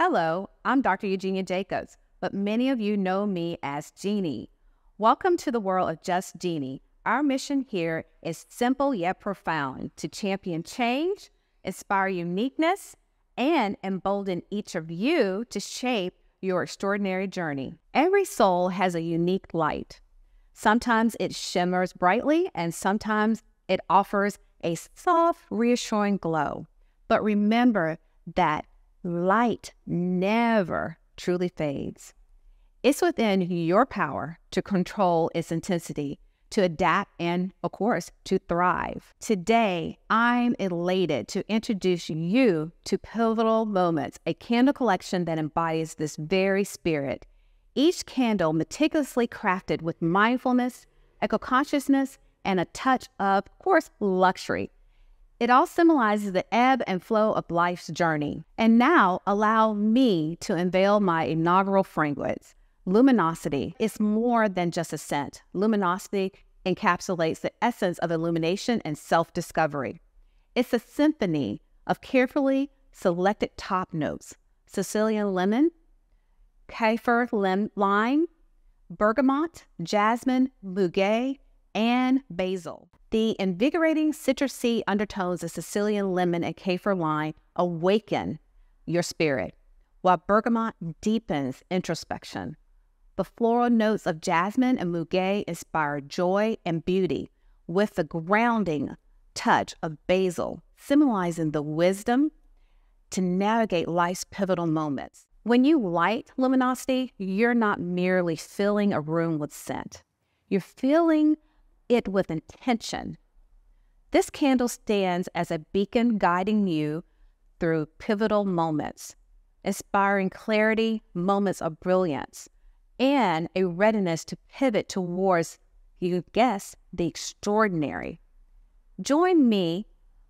Hello, I'm Dr. Eugenia Jacobs, but many of you know me as Jeannie. Welcome to the world of Just Jeannie. Our mission here is simple yet profound to champion change, inspire uniqueness, and embolden each of you to shape your extraordinary journey. Every soul has a unique light. Sometimes it shimmers brightly, and sometimes it offers a soft, reassuring glow. But remember that light never truly fades. It's within your power to control its intensity, to adapt, and of course, to thrive. Today, I'm elated to introduce you to Pivotal Moments, a candle collection that embodies this very spirit. Each candle meticulously crafted with mindfulness, eco consciousness, and a touch of, of course, luxury. It all symbolizes the ebb and flow of life's journey. And now allow me to unveil my inaugural fragrance. Luminosity is more than just a scent. Luminosity encapsulates the essence of illumination and self discovery. It's a symphony of carefully selected top notes Sicilian lemon, kaffir lim- lime, bergamot, jasmine, muguet, and basil. The invigorating citrusy undertones of Sicilian lemon and kaffir lime awaken your spirit, while bergamot deepens introspection. The floral notes of jasmine and muguet inspire joy and beauty, with the grounding touch of basil symbolizing the wisdom to navigate life's pivotal moments. When you light luminosity, you're not merely filling a room with scent. You're filling it with intention. This candle stands as a beacon guiding you through pivotal moments, inspiring clarity, moments of brilliance, and a readiness to pivot towards, you guess, the extraordinary. Join me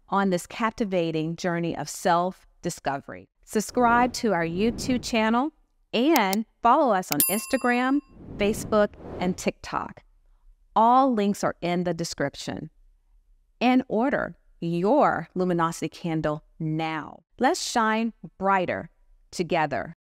on this captivating journey of self discovery. Subscribe to our YouTube channel and follow us on Instagram, Facebook, and TikTok. All links are in the description. And order your luminosity candle now. Let's shine brighter together.